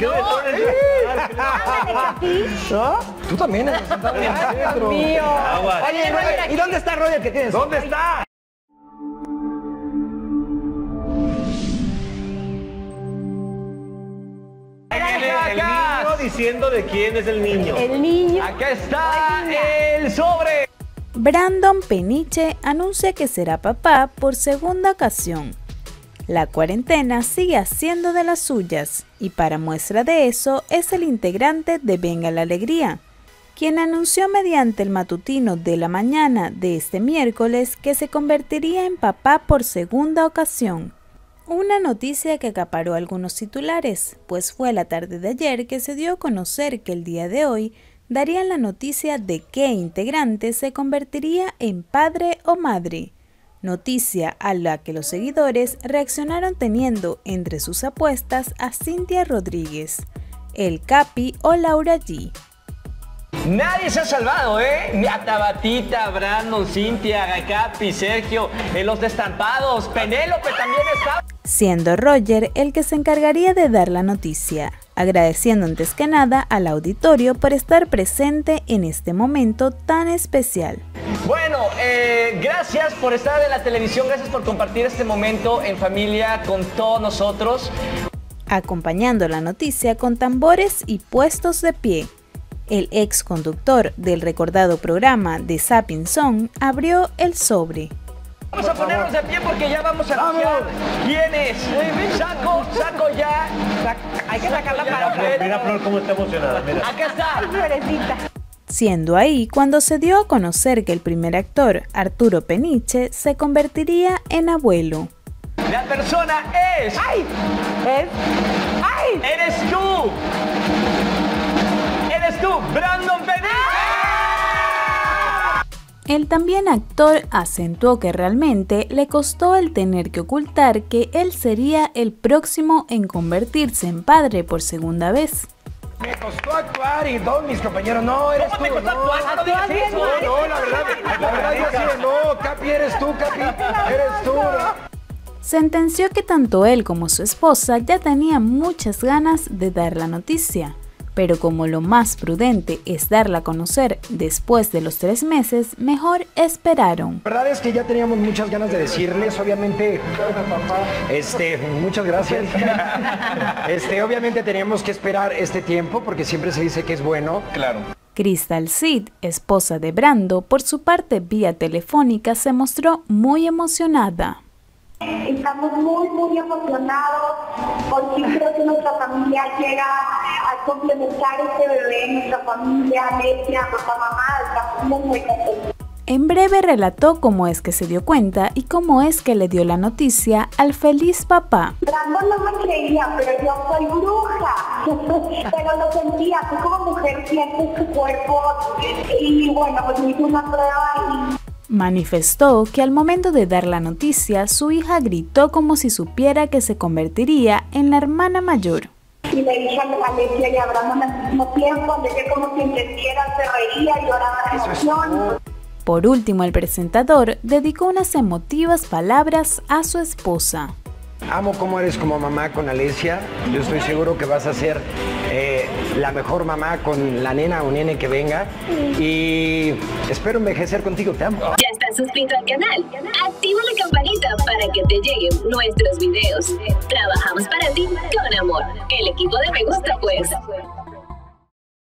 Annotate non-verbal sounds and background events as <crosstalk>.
No. ¿No? Tú también eres el centro. mío. Oye, Roger, ¿y dónde está Roger que tienes? ¿Dónde está? El niño diciendo de quién es el niño. El niño. Acá está el sobre. Brandon Peniche anuncia que será papá por segunda ocasión. La cuarentena sigue haciendo de las suyas y para muestra de eso es el integrante de Venga la Alegría, quien anunció mediante el matutino de la mañana de este miércoles que se convertiría en papá por segunda ocasión. Una noticia que acaparó algunos titulares, pues fue la tarde de ayer que se dio a conocer que el día de hoy darían la noticia de qué integrante se convertiría en padre o madre, noticia a la que los seguidores reaccionaron teniendo entre sus apuestas a Cintia Rodríguez, el Capi o Laura G. Nadie se ha salvado, ¿eh? A Tabatita, Brandon, Cintia, Capi, Sergio, eh, los destampados, Penélope también está. siendo Roger el que se encargaría de dar la noticia, agradeciendo antes que nada al auditorio por estar presente en este momento tan especial. Bueno, eh, gracias por estar en la televisión, gracias por compartir este momento en familia con todos nosotros. Acompañando la noticia con tambores y puestos de pie, el ex conductor del recordado programa de Sapping Song abrió el sobre. Vamos a ponernos de pie porque ya vamos a anunciar quién es. Saco, saco ya. Hay que sacarla para Mira, Flor, cómo está emocionada. Mira. Acá está. Siendo ahí cuando se dio a conocer que el primer actor, Arturo Peniche, se convertiría en abuelo. La persona es. ¡Ay! ¿Ves? ¡Ay! ¡Eres tú! ¡Eres tú, Brandon Peniche! El también actor acentuó que realmente le costó el tener que ocultar que él sería el próximo en convertirse en padre por segunda vez. Me costó actuar y todos mis compañeros, no, eres ¿Cómo tú. te costó no, actuar? No digas eso. No, no, la verdad, la <laughs> verdad yo así no, Capi, eres tú, Capi, <laughs> eres tú. ¿no? Sentenció que tanto él como su esposa ya tenían muchas ganas de dar la noticia, pero como lo más prudente es darla a conocer después de los tres meses, mejor esperaron. La verdad es que ya teníamos muchas ganas de decirles, obviamente, este, muchas gracias. <laughs> Este, obviamente teníamos que esperar este tiempo porque siempre se dice que es bueno. Claro. Crystal Sid, esposa de Brando, por su parte vía telefónica se mostró muy emocionada. Estamos muy, muy emocionados porque creo que nuestra familia llega a complementar este bebé, nuestra familia, Alesia, nuestra mamá, estamos muy, muy contentos. En breve relató cómo es que se dio cuenta y cómo es que le dio la noticia al feliz papá. Brandon no me creía, pero yo soy bruja. <laughs> pero lo sentía, tú como mujer sientes tu cuerpo y bueno, pues me una prueba y Manifestó que al momento de dar la noticia, su hija gritó como si supiera que se convertiría en la hermana mayor. y le dije a Alesia y a Brandon al mismo tiempo, de que como si entendiera, se reía, lloraba de emoción. Por último, el presentador dedicó unas emotivas palabras a su esposa. Amo cómo eres como mamá con Alesia. Yo estoy seguro que vas a ser eh, la mejor mamá con la nena o nene que venga. Y espero envejecer contigo. Te amo. ¿Ya estás suscrito al canal? Activa la campanita para que te lleguen nuestros videos. Trabajamos para ti con amor. El equipo de Me Gusta Pues.